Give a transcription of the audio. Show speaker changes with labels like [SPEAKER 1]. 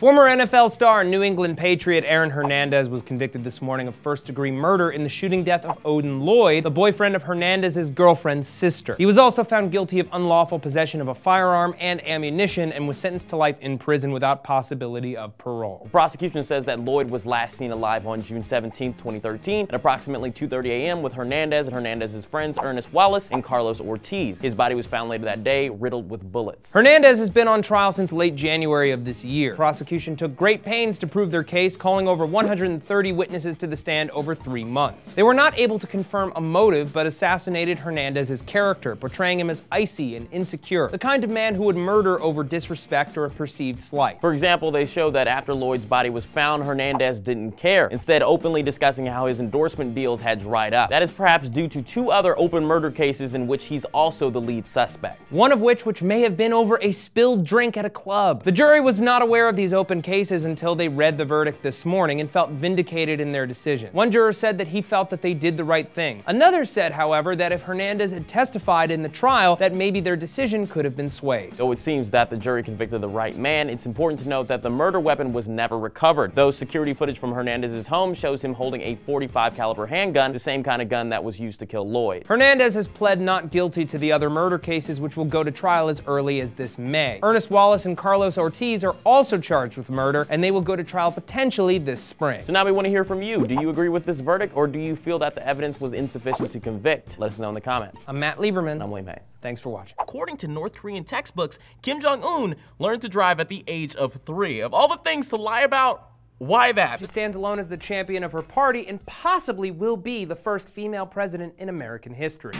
[SPEAKER 1] Former NFL star and New England Patriot Aaron Hernandez was convicted this morning of first degree murder in the shooting death of Odin Lloyd, the boyfriend of Hernandez's girlfriend's sister. He was also found guilty of unlawful possession of a firearm and ammunition and was sentenced to life in prison without possibility of parole.
[SPEAKER 2] The prosecution says that Lloyd was last seen alive on June 17, 2013, at approximately 2.30 a.m. with Hernandez and Hernandez's friends Ernest Wallace and Carlos Ortiz. His body was found later that day, riddled with bullets.
[SPEAKER 1] Hernandez has been on trial since late January of this year. Prosecution prosecution took great pains to prove their case, calling over 130 witnesses to the stand over three months. They were not able to confirm a motive, but assassinated Hernandez's character, portraying him as icy and insecure, the kind of man who would murder over disrespect or a perceived slight.
[SPEAKER 2] For example, they show that after Lloyd's body was found, Hernandez didn't care, instead openly discussing how his endorsement deals had dried up. That is perhaps due to two other open murder cases in which he's also the lead suspect.
[SPEAKER 1] One of which which may have been over a spilled drink at a club. The jury was not aware of these open cases until they read the verdict this morning and felt vindicated in their decision. One juror said that he felt that they did the right thing. Another said, however, that if Hernandez had testified in the trial, that maybe their decision could have been swayed.
[SPEAKER 2] Though it seems that the jury convicted the right man, it's important to note that the murder weapon was never recovered. Though security footage from Hernandez's home shows him holding a 45 caliber handgun, the same kind of gun that was used to kill Lloyd.
[SPEAKER 1] Hernandez has pled not guilty to the other murder cases which will go to trial as early as this May. Ernest Wallace and Carlos Ortiz are also charged charged with murder, and they will go to trial potentially this spring.
[SPEAKER 2] So now we want to hear from you. Do you agree with this verdict, or do you feel that the evidence was insufficient to convict? Let us know in the comments.
[SPEAKER 1] I'm Matt Lieberman.
[SPEAKER 2] And I'm William Haynes.
[SPEAKER 1] Thanks for watching.
[SPEAKER 3] According to North Korean textbooks, Kim Jong-un learned to drive at the age of three. Of all the things to lie about, why that?
[SPEAKER 1] She stands alone as the champion of her party and possibly will be the first female president in American history.